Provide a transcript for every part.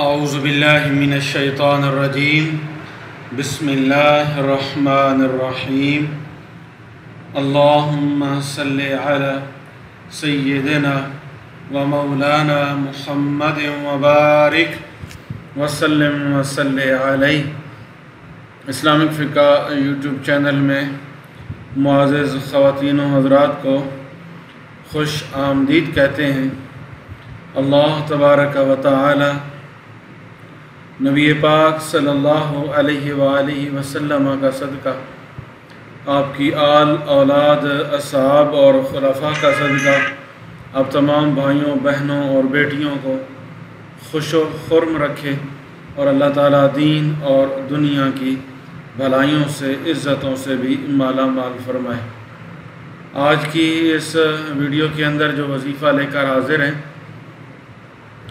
اعوذ باللہ من الشیطان الرجیم بسم اللہ الرحمن الرحیم اللہم صلی علی سیدنا و مولانا محمد وبارک وسلم وصلی علیہ اسلامک فقہ یوٹیوب چینل میں معزز خواتین و حضرات کو خوش آمدید کہتے ہیں. اللہ تبارک و تعالی نبی پاک صلی اللہ علیہ وآلہ وسلم کا صدقہ، آپ کی آل، اولاد، اصحاب اور خلفاء کا صدقہ، آپ تمام بھائیوں، بہنوں اور بیٹیوں کو خوش و خرم رکھے اور اللہ تعالیٰ دین اور دنیا کی بھلائیوں سے، عزتوں سے بھی مالا مال فرمائے۔ آج کی اس ویڈیو کے اندر جو وظیفہ لے کر حاضر ہیں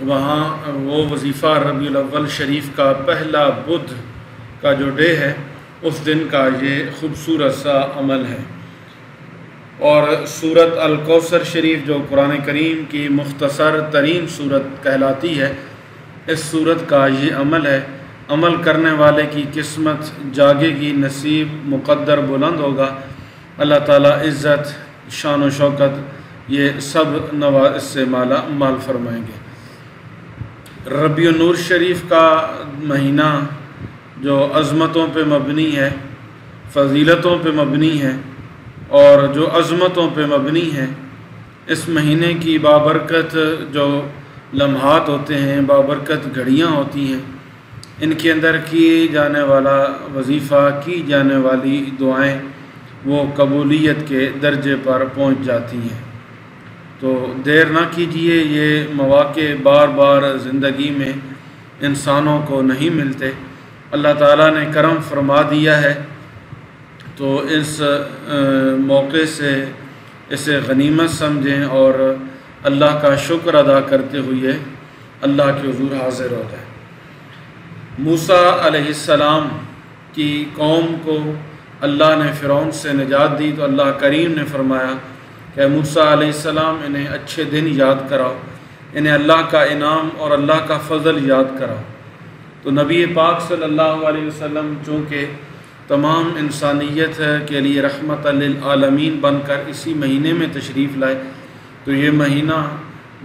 وہاں وہ وظیفہ ربیع الاول شریف کا پہلا بدھ کا جو ڈے ہے، اس دن کا یہ خوبصورت سا عمل ہے۔ اور صورت الکوثر شریف جو قرآن کریم کی مختصر ترین صورت کہلاتی ہے، اس صورت کا یہ عمل ہے۔ عمل کرنے والے کی قسمت جاگے گی، نصیب مقدر بلند ہوگا۔ اللہ تعالیٰ عزت، شان و شوکت، یہ سب نواز سے مالا مال فرمائیں گے۔ ربیع نور شریف کا مہینہ جو عظمتوں پہ مبنی ہے، فضیلتوں پہ مبنی ہے اور جو عظمتوں پہ مبنی ہے، اس مہینے کی بابرکت جو لمحات ہوتے ہیں، بابرکت گھڑیاں ہوتی ہیں، ان کے اندر کی جانے والا وظیفہ، کی جانے والی دعائیں وہ قبولیت کے درجے پر پہنچ جاتی ہیں۔ تو دیر نہ کیجیے یہ مواقع بار بار زندگی میں انسانوں کو نہیں ملتے۔ اللہ تعالیٰ نے کرم فرما دیا ہے۔ تو اس موقع سے اسے غنیمت سمجھیں اور اللہ کا شکر ادا کرتے ہوئے اللہ کے حضور حاضر ہو جائے موسیٰ علیہ السلام کی قوم کو اللہ نے فرعون سے نجات دی تو اللہ کریم نے فرمایا کہ موسیٰ علیہ السلام انہیں اچھے دن یاد کراؤ، انہیں اللہ کا انعام اور اللہ کا فضل یاد کراؤ۔ تو نبی پاک صلی اللہ علیہ وسلم چونکہ تمام انسانیت کے لیے رحمت للعالمین بن کر اسی مہینے میں تشریف لائے، تو یہ مہینہ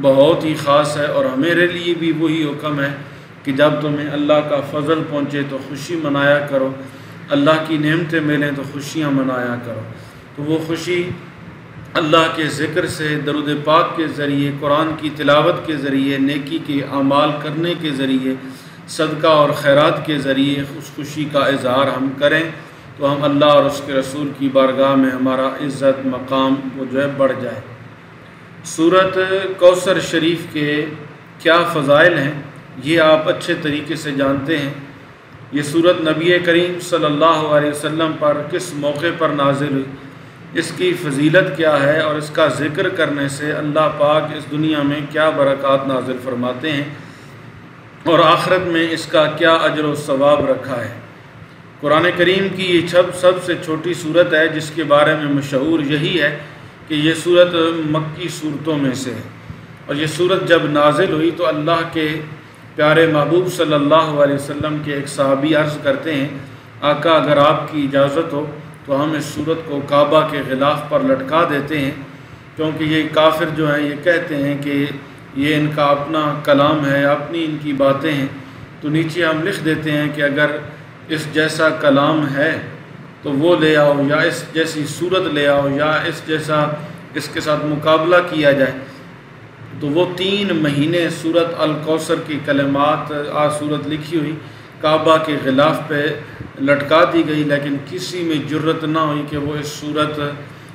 بہت ہی خاص ہے اور ہمارے لیے بھی وہی حکم ہے کہ جب تمہیں اللہ کا فضل پہنچے تو خوشی منایا کرو، اللہ کی نعمتیں ملیں تو خوشیاں منایا کرو۔ تو وہ خوشی اللہ کے ذکر سے، درود پاک کے ذریعے، قرآن کی تلاوت کے ذریعے، نیکی کے اعمال کرنے کے ذریعے، صدقہ اور خیرات کے ذریعے خوش خوشی کا اظہار ہم کریں تو ہم اللہ اور اس کے رسول کی بارگاہ میں ہمارا عزت، مقام وہ جو ہے بڑھ جائے۔ صورت کوثر شریف کے کیا فضائل ہیں؟ یہ آپ اچھے طریقے سے جانتے ہیں۔ یہ صورت نبی کریم صلی اللہ علیہ وسلم پر کس موقع پر نازل ہوئی؟ اس کی فضیلت کیا ہے اور اس کا ذکر کرنے سے اللہ پاک اس دنیا میں کیا برکات نازل فرماتے ہیں اور آخرت میں اس کا کیا اجر و ثواب رکھا ہے۔ قرآن کریم کی یہ چھب سب سے چھوٹی صورت ہے جس کے بارے میں مشہور یہی ہے کہ یہ صورت مکی صورتوں میں سے ہے۔ اور یہ صورت جب نازل ہوئی تو اللہ کے پیارے محبوب صلی اللہ علیہ وسلم کے ایک صحابی عرض کرتے ہیں، آقا اگر آپ کی اجازت ہو تو ہم اس صورت کو کعبہ کے غلاف پر لٹکا دیتے ہیں، کیونکہ یہ کافر جو ہیں، یہ کہتے ہیں کہ یہ ان کا اپنا کلام ہے، اپنی ان کی باتیں ہیں۔ تو نیچے ہم لکھ دیتے ہیں کہ اگر اس جیسا کلام ہے تو وہ لے آؤ، یا اس جیسی صورت لے آؤ، یا اس جیسا اس کے ساتھ مقابلہ کیا جائے۔ تو وہ تین مہینے صورت الکوثر کی کلمات، آ صورت لکھی ہوئی کعبہ کے غلاف پہ لٹکا دی گئی، لیکن کسی میں جرت نہ ہوئی کہ وہ اس صورت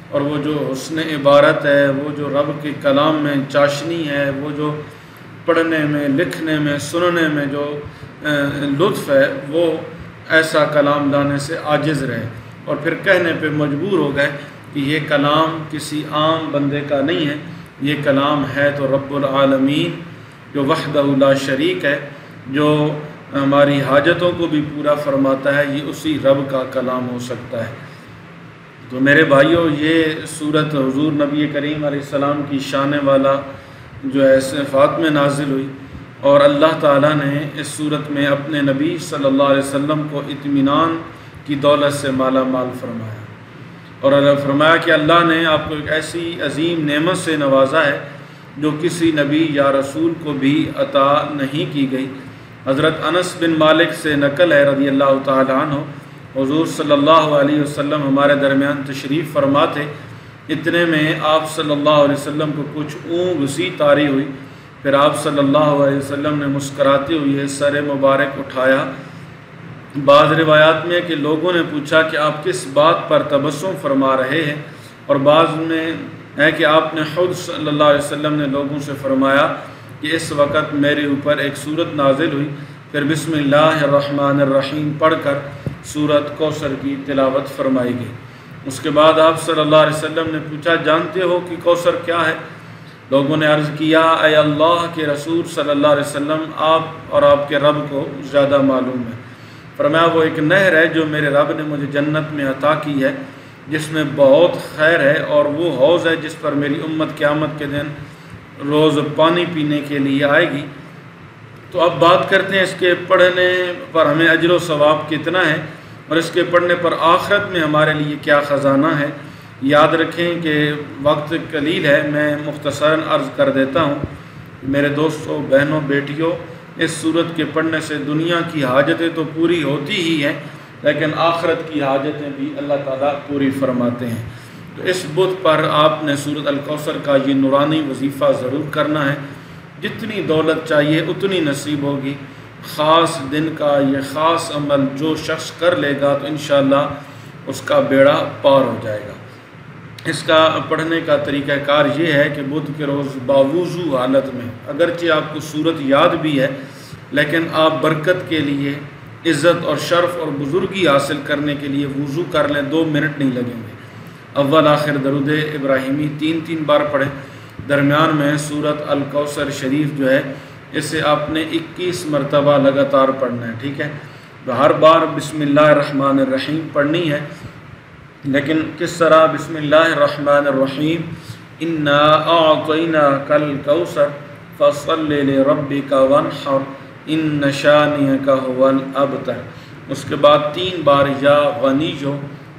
اور وہ جو حسن عبارت ہے، وہ جو رب کے کلام میں چاشنی ہے، وہ جو پڑھنے میں، لکھنے میں، سننے میں جو لطف ہے، وہ ایسا کلام لانے سے عاجز رہے۔ اور پھر کہنے پہ مجبور ہو گئے کہ یہ کلام کسی عام بندے کا نہیں ہے، یہ کلام ہے تو رب العالمین، جو وحدہ لا شریک ہے، جو ہماری حاجتوں کو بھی پورا فرماتا ہے، یہ اسی رب کا کلام ہو سکتا ہے۔ تو میرے بھائیوں یہ صورت حضور نبی کریم علیہ السلام کی شان والا جو ہے، صفات میں نازل ہوئی۔ اور اللہ تعالیٰ نے اس صورت میں اپنے نبی صلی اللہ علیہ وسلم کو اطمینان کی دولت سے مالا مال فرمایا۔ اور اللہ فرمایا کہ اللہ نے آپ کو ایک ایسی عظیم نعمت سے نوازا ہے جو کسی نبی یا رسول کو بھی عطا نہیں کی گئی۔ حضرت انس بن مالک سے نقل ہے رضی اللہ تعالیٰ عنہ۔ حضور صلی اللہ علیہ وسلم ہمارے درمیان تشریف فرماتے، اتنے میں آپ صلی اللہ علیہ وسلم کو کچھ اون وسیع تاری ہوئی۔ پھر آپ صلی اللہ علیہ وسلم نے مسکراتے ہوئے سر مبارک اٹھایا۔ بعض روایات میں کہ لوگوں نے پوچھا کہ آپ کس بات پر تبسم فرما رہے ہیں؟ اور بعض میں ہے کہ آپ نے خود صلی اللہ علیہ وسلم نے لوگوں سے فرمایا کہ اس وقت میرے اوپر ایک صورت نازل ہوئی۔ پھر بسم اللہ الرحمن الرحیم پڑھ کر صورت کوثر کی تلاوت فرمائی گئی۔ اس کے بعد آپ صلی اللہ علیہ وسلم نے پوچھا، جانتے ہو کہ کوثر کیا ہے؟ لوگوں نے عرض کیا، اے اللہ کے رسول صلی اللہ علیہ وسلم، آپ اور آپ کے رب کو زیادہ معلوم ہے۔ فرمایا، وہ ایک نہر ہے جو میرے رب نے مجھے جنت میں عطا کی ہے، جس میں بہت خیر ہے اور وہ حوض ہے جس پر میری امت قیامت کے دن روز پانی پینے کے لیے آئے گی۔ تو اب بات کرتے ہیں اس کے پڑھنے پر۔ ہمیں اجر و ثواب کتنا ہے اور اس کے پڑھنے پر آخرت میں ہمارے لیے کیا خزانہ ہے۔ یاد رکھیں کہ وقت قلیل ہے۔ میں مختصراً عرض کر دیتا ہوں، میرے دوستوں بہنوں، بیٹیوں، اس صورت کے پڑھنے سے دنیا کی حاجتیں تو پوری ہوتی ہی ہیں، لیکن آخرت کی حاجتیں بھی اللہ تعالیٰ پوری فرماتے ہیں۔ تو اس بدھ پر آپ نے صورت الکوثر کا یہ نورانی وظیفہ ضرور کرنا ہے۔ جتنی دولت چاہیے اتنی نصیب ہوگی۔ خاص دن کا یہ خاص عمل جو شخص کر لے گا تو انشاءاللہ اس کا بیڑا پار ہو جائے گا۔ اس کا پڑھنے کا طریقہ کار یہ ہے کہ بدھ کے روز باوضو حالت میں، اگرچہ آپ کو صورت یاد بھی ہے، لیکن آپ برکت کے لیے، عزت اور شرف اور بزرگی حاصل کرنے کے لیے وضو کر لیں، دو منٹ نہیں لگیں گے۔ اول آخر درود ابراہیمی، تین تین بار پڑھیں۔ درمیان میں صورت الکوثر شریف جو ہے، اسے آپ نے اکیس مرتبہ لگاتار پڑھنا ہے، ٹھیک ہے؟ ہر بار بسم اللہ الرحمن الرحیم پڑھنی ہے، لیکن کس طرح بسم اللہ الرحمن الرحیم؟ انا اعطینا کل کوثر فصل ربی کا ون ان نشانی کا ون ابتر اس کے بعد تین بار یا غنی جو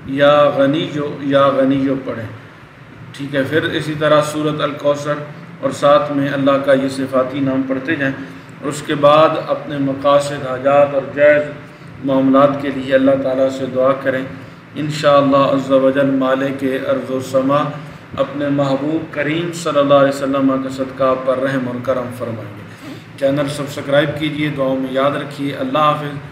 یا غنی جو یا غنی جو پڑھیں۔ ٹھیک ہے، پھر اسی طرح صورت الکوثر اور ساتھ میں اللہ کا یہ صفاتی نام پڑھتے جائیں۔ اور اس کے بعد اپنے مقاصد، حاجات اور جائز معاملات کے لیے اللہ تعالیٰ سے دعا کریں۔ انشاءاللہ عز و جل مالک ارض و سما اپنے محبوب کریم صلی اللہ علیہ وسلم کا صدقہ پر رحم اور کرم فرمائیں گے۔ چینل سبسکرائب کیجیے، دعاؤں میں یاد رکھیے۔ اللہ حافظ۔